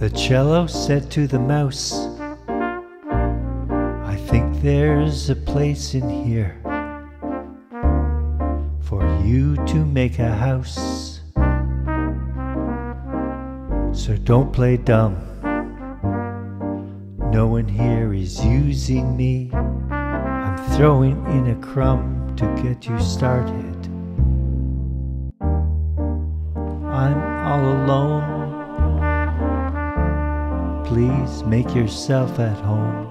The cello said to the mouse, I think there's a place in here for you to make a house. So don't play dumb. No one here is using me. I'm throwing in a crumb to get you started. Please make yourself at home.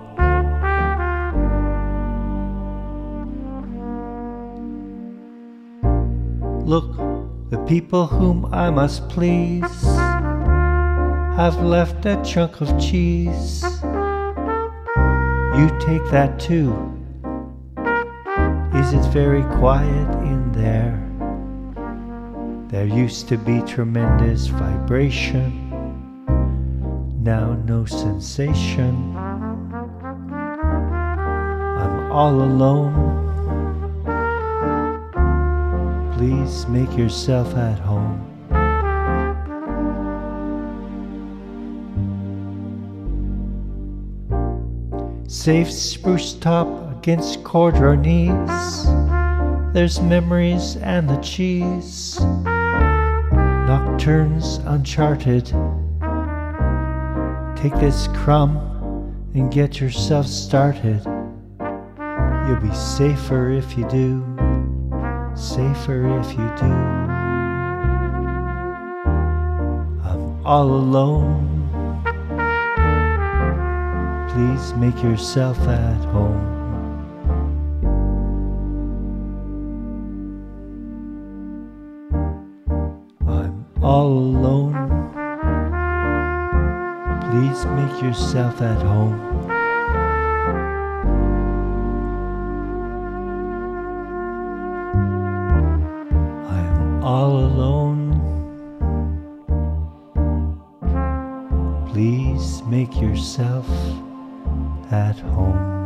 Look, the people whom I must please have left a chunk of cheese. You take that too. Is it very quiet in there? There used to be tremendous vibration, now no sensation. I'm all alone. Please make yourself at home. Safe spruce top against corduroy knees. There's memories and the cheese. Nocturnes uncharted. Take this crumb and get yourself started. You'll be safer if you do. Safer if you do. I'm all alone. Please make yourself at home. I'm all alone. Please make yourself at home. I'm all alone. Please make yourself at home.